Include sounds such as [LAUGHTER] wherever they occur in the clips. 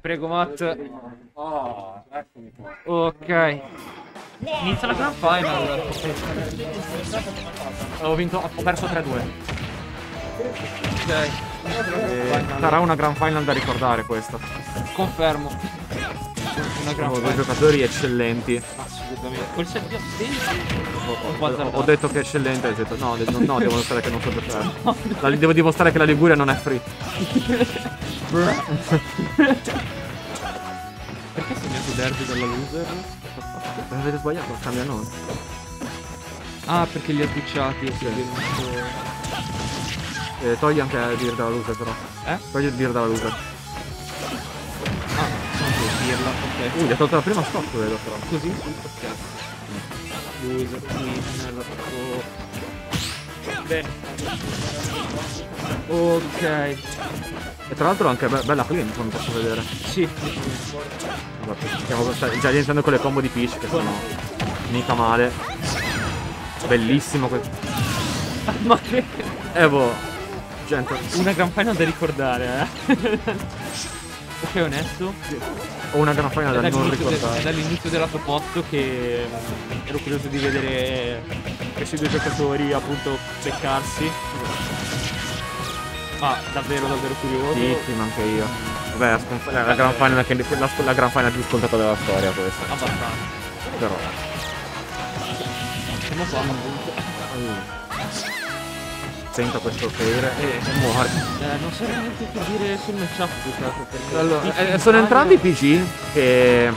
Prego, Matt. Oh, eccomi qua. Ok. Inizia la Grand Final. Ho vinto, ho perso 3-2. Ok. E sarà una gran final da ricordare questa. Confermo. Una Grand Sono due giocatori eccellenti. Assolutamente. Col. Un po' Ho, ho detto che è eccellente, hai detto no, ho detto, no, devo dimostrare che non so giocare. [LAUGHS] La- devo dimostrare che la Liguria non è free. Perché hai segnato derby dalla loser? Avete sbagliato, cambia nome. Ah, perché li ha switchati. Sì. Eh, togli anche il dir dalla loser però. Eh? Togli il dir dalla loser. Dirla, ok. Uh, gli ha tolto la prima stop, vedo però. Così? Ok. Loser, winner, oh. Bene. Ok. E tra l'altro anche be- bella clean, come posso vedere. Sì. Guarda, stiamo sta- già iniziando con le combo di Peach che sono mica male. Bellissimo questo. Ma che... Eh boh. Gente, Una gran final da ricordare, eh. Ok, onesto. ho una gran final È da non dall'inizio, de- è ricordare. dall'inizio della top 8 che mm, ero curioso di vedere questi due giocatori appunto beccarsi. Ma davvero davvero curioso. Sì, sì, ma anche io. Vabbè, la, la, la gran final che- la, la gran final più scontata della storia questa. Abbastanza. Però. Siamo qua appunto. Sento questo fair e muore. Eh, non so neanche che dire sul matchup più che altro perché Allora, eh, sono entrambi PG che. ehm,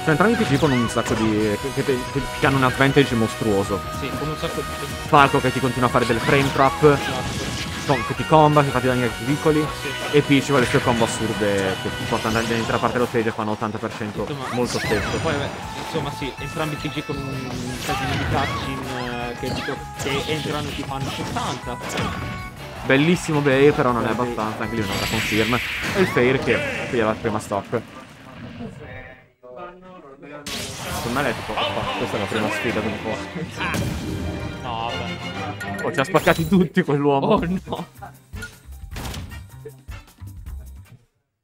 sono entrambi PG con un sacco di. che, che- che- hanno un advantage mostruoso. Sì, con un sacco di Falco che ti continua a fare delle frame trap, Tom che ti comba, che fa danni ridicoli. E Peach con le sue combo assurde che ti portano dall'intera parte dello stage e fanno 80% Insomma, molto spesso. Poi vabbè, insomma sì, entrambi TG con un casino di cutscene eh, che, dico, che entrano e ti fanno 60. Bellissimo Bair, però non è abbastanza, anche lì non la conferma. E il Fair che piglia la prima stop. Secondo me è tipo, oh, questa è la prima sfida del po'. No, vabbè. Oh, ci ha spaccati tutti quell'uomo. Oh no.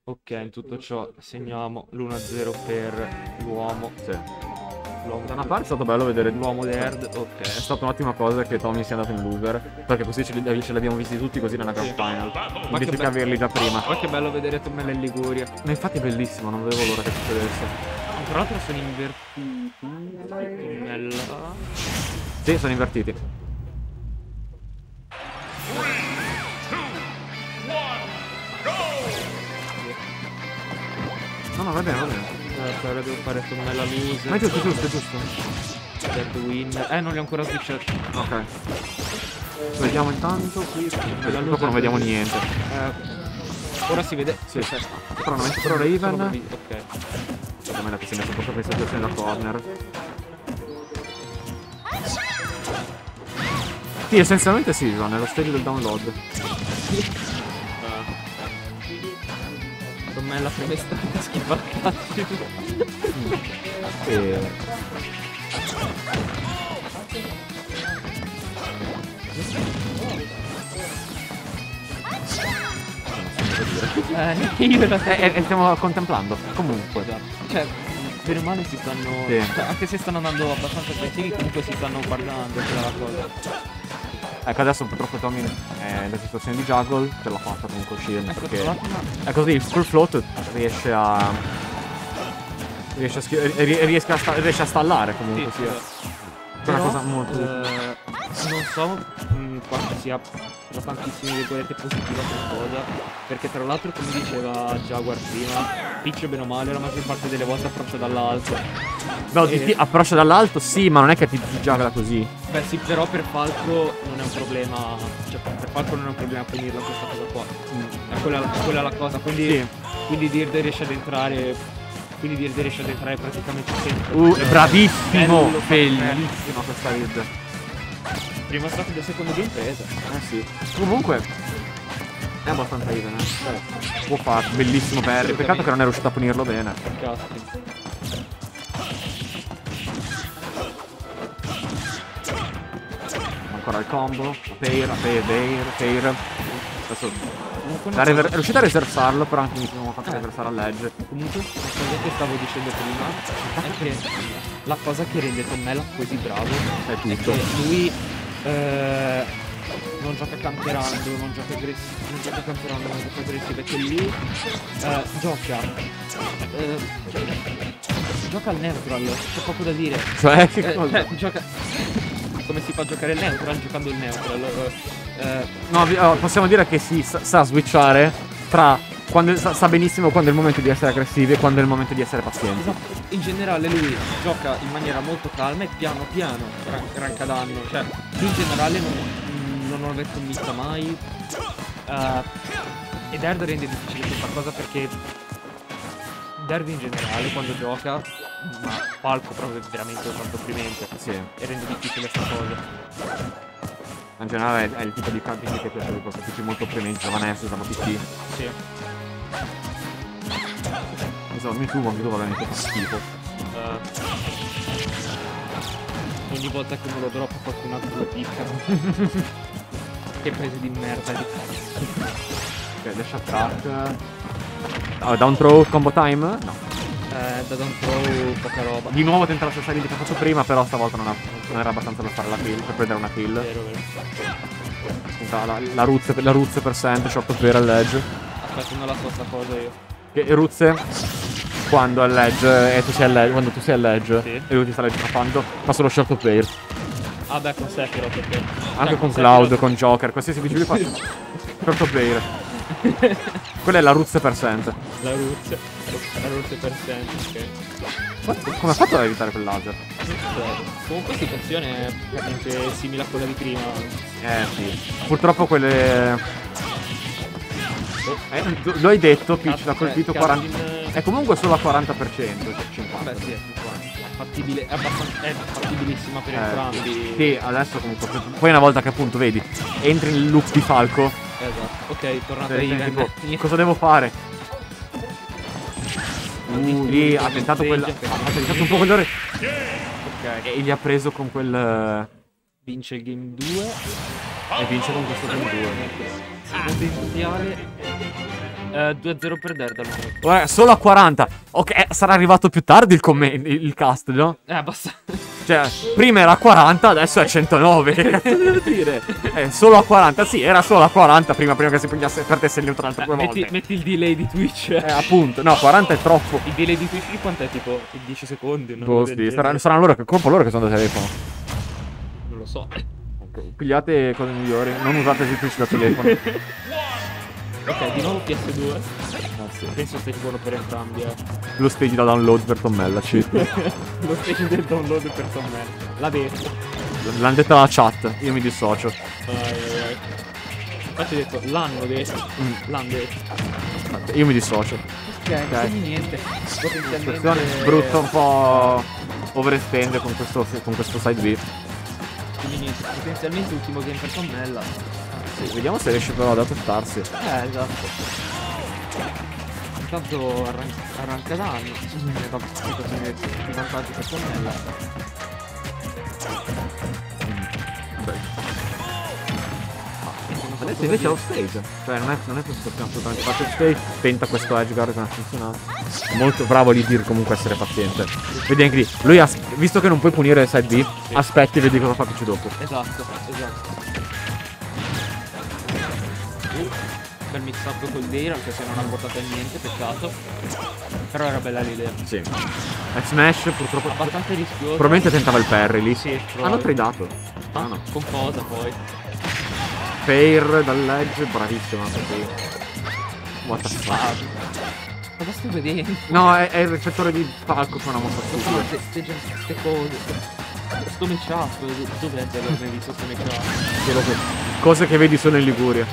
Ok, in tutto ciò segniamo l'1-0 per l'uomo. Sì. Da una parte è stato bello vedere l'uomo nerd, È ok. stata un'ottima cosa che Tommy sia andato in loser. Perché così ce li, ce li abbiamo visti tutti così nella grand final. che Invece che averli già prima. Ma che bello vedere Tomella in Liguria. Ma infatti è bellissimo, non vedevo l'ora che succedesse. Tra l'altro sono invertiti. Tomella. Sì, sono invertiti. No, no, va bene, va bene. Eh, ora devo fare Tomella loser. Ma è giusto, è giusto, è giusto. Dead winner. Eh, non li ho ancora switchati. Ok. Vediamo intanto qui. Dopo non vediamo niente. Eh, ora si vede. Sì, sì. Però non però Raven. Ok. Secondo me che si è messo proprio questa situazione da corner. Sì, essenzialmente sì, va nello stage del download. [LAUGHS] Tomella premestata schifa al cazzo. E... Eh, io realtà. E, e stiamo contemplando. Comunque. Cioè, bene o male si stanno. Sì. cioè, anche se stanno andando abbastanza tranquilli, comunque si stanno guardando. quella è la cosa. Ecco, adesso purtroppo Tommy è nella situazione di juggle, ce l'ha fatta comunque uscire Ecco, perché... È così, il full float riesce a... Riesce a, schi- ri- riesce a, sta- riesce a stallare comunque, Sì, sì. È una cosa molto... eh, non so mh, quanto sia tra tantissime virgolette positiva questa cosa perché tra l'altro come diceva Jaguar prima Peach bene o male la maggior parte delle volte approccia dall'alto No, e- approccia dall'alto, sì, ma non è che ti, ti così. Beh sì però per Falco non è un problema cioè per Falco non è un problema finirla questa cosa qua è quella, è quella la cosa quindi, Sì. quindi Dirde riesce ad entrare quindi Dirde riesce ad entrare praticamente sempre Uh, Eh, bravissimo! Bellissima questa lead. prima stato del secondo game presa Eh sì. Comunque... È abbastanza even, eh. Può fare, bellissimo Perry. Peccato che non è riuscito a punirlo bene. Cazzo. Ancora il combo. Pair, pair, pair, pair. Adesso la è riuscito a reversarlo, però anche mi sono fatto Eh. reversare all'edge. comunque una cosa che stavo dicendo prima è che la cosa che rende Tommella così bravo È è che lui eh, non gioca camperando, non gioca aggressivo, non gioca camperando, non gioca aggressivo, perché lui eh, gioca eh, gio- gioca al neutral, c'è poco da dire. Cioè, che Eh, cosa? cioè, gioca come si fa a giocare il neutral giocando il neutral. eh, No, oh, possiamo dire che si sa, sa switchare tra quando sa, sa benissimo quando è il momento di essere aggressivi e quando è il momento di essere pazienti. Esatto. In generale lui gioca in maniera molto calma e piano piano ran- ranca danno. Cioè, lui in generale non, non aver commissa mai. Eh, ed Erd rende difficile questa cosa perché Derby in generale quando gioca, ma Falco proprio veramente tanto opprimente. Sì. E rende difficile questa cosa. In generale è, il tipo di camping che piace di questi tipi molto opprimenti, giovane S, usano PC. Sì. Insomma, mi tu, mi tu va bene, fa schifo. Eh, ogni volta che uno lo droppa qualcun altro lo picca. [LAUGHS] che prese di merda di cazzo. Ok, dash attack. Oh, down throw, combo time? No. Eh, da down throw poca roba. Di nuovo tenta la stessa lì che ha fatto prima, però stavolta non, ha- non era abbastanza per fare la kill, per prendere una kill. Vero, vero. La, la Ruzze, la Ruzze per sempre, short of bear all'edge. Aspetta, non la so sta cosa io. Che Ruzze, quando è all'edge, e tu sei all'edge, quando tu sei all'edge, Sì. e lui ti sta trappando, fa solo short of bear. Ah beh, con Sephiroth perché. Anche Cioè, con Sephiroth- Cloud, con Joker, qualsiasi video lui fa [LAUGHS] short of bear. Quella è la Ruzze per sempre. La Ruz. La Ruz per sempre, ok. Come ha fatto ad evitare quel laser? Comunque situazione è praticamente simile a quella di prima. Eh sì. Purtroppo quelle. Eh, lo hai detto, Peach l'ha colpito 40. È comunque solo a 40%, cioè 50. Vabbè sì, è è fattibile, è abbastanza. è fattibilissima per Eh, entrambi. Sì, adesso comunque. Poi una volta che appunto vedi, entri nel loop di Falco, Esatto. Ok, tornata sei Raven. tipo, cosa devo fare? Uh, lì ha tentato quel. niente. Ha tentato un po' quell'ore. Ok. E gli ha preso con quel. eh, Vince il game 2. E vince con questo game 2. Secondo iniziale. Eh, 2-0 per Derdal. Guarda, solo a 40. Ok, eh, sarà arrivato più tardi il, comment- il cast, no? Eh, abbastanza. Cioè, prima era a 40, adesso è a 109. Che cazzo devo [LAUGHS] dire? Eh, solo a 40. Sì, era solo a 40 prima, prima che si perdesse, perdesse il neutral altre due metti, volte. metti il delay di Twitch. Eh, appunto. No, 40 è troppo. Il delay di Twitch di quant'è? Tipo 10 secondi? una Boh, sarà- saranno loro che colpa loro che sono da telefono. Non lo so. Pigliate cose migliori, non usate il Twitch da telefono. Ok, di nuovo PS2. Sì. Penso stage buono per entrambi, eh. Lo stage da download per Tommella, cheat. [LAUGHS] Lo stage del download per Tommen. L'ha detto. L'hanno detto alla chat, io mi dissocio. Vai, vai, vai. Infatti ho detto, l'hanno detto. Mm. L'hanno detto. Io mi dissocio. Ok, quindi niente. Potenzialmente... Brutta un po' overestende con questo, con questo side B. Quindi niente, potenzialmente ultimo game per Tommella. Sì, vediamo se riesce però ad adattarsi. Eh, esatto. Intanto arran- arranca danni. E dopo situazione di vantaggio per Tommella. Adesso invece è lo stage. Cioè non è, non è questa situazione assolutamente fatto il stage. Tenta questo edge guard che non ha funzionato. Molto bravo lì dir comunque essere paziente. Vedi anche lì. Lui ha, visto che non puoi punire il side B, aspetti e vedi cosa fa PC dopo. Esatto, esatto. Uh, bel mix up col Dare, anche se non ha portato a niente, peccato. Però era bella l'idea. Sì. E Smash purtroppo. Abbastanza rischioso. Probabilmente tentava il parry lì. Sì, Hanno tradato. Ah, Ah no. Con cosa poi? Fair dall'edge, bravissima così. What the fuck? Ah, cosa stai vedendo? No, è, è il riflettore di Falco che è una mossa stupida. Queste queste cose. Sto matchup, dov'è di avermi visto sto matchup? Che- Cose che vedi solo in Liguria.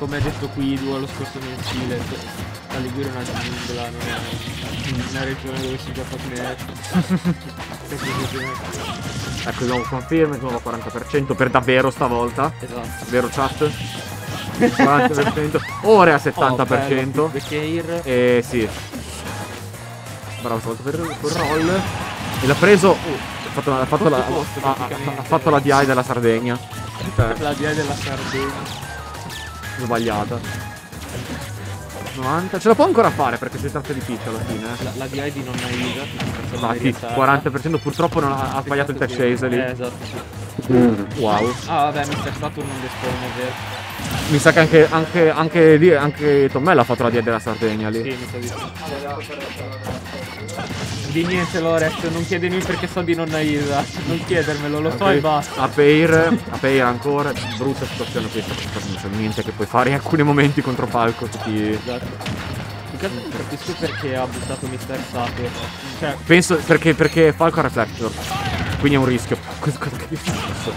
Come ha detto Quidu allo scorso mensile, la Liguria è una giungla, non è una regione dove si gioca Smash. [LAUGHS] Ecco, abbiamo conferme, di nuovo 40% per davvero stavolta. esatto. Vero chat? [LAUGHS] 40%. Ora è a 70%. The Care. Eh sì. Bravo stavolta per il roll. E l'ha preso. ha fatto, ha fatto la, Posto, ha- ha- fatto la DI della Sardegna. La DI della Sardegna. Sbagliata. 90, ce la può ancora fare perché si tratta di pitch alla fine. eh. La, la DI di nonna Isa. che Infatti, riesce a- 40% purtroppo non ha, ha sbagliato il touch chase lì. Eh, esatto. sì. Wow. Ah, vabbè, Mr. Saturn non despawn, è vero. Mi sa che anche, anche, anche, lì- anche Tommella ha fatto la DI della Sardegna lì. Sì, mi sa di sì. Di niente Lorex, non chiedimi perché so di nonna Isa. Non chiedermelo, lo so e basta. A Pair, a Pair ancora, brutta situazione questa, non c'è niente che puoi fare in alcuni momenti contro Falco. Ti... Esatto. Più non capisco perché ha buttato Mr. Saturn. Cioè, Penso perché, perché Falco ha Reflector, quindi è un rischio. Cosa, cosa che successo?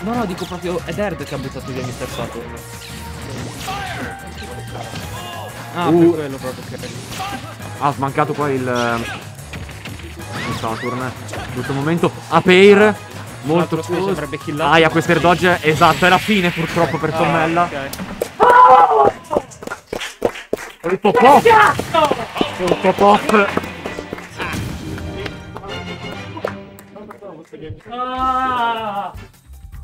no, no, dico proprio è Erd che ha buttato via Mr. Saturn. Ah, Uh. per quello proprio che. Ha smancato poi il, il Saturn. Giusto momento. A Pair, molto close. Aia, questo air dodge, esatto, è la fine purtroppo per Ah, Tommella. ok. Il pop-off! Il pop-off!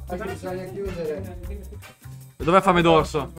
Bisogna chiudere. Dov'è Fame d'Orso?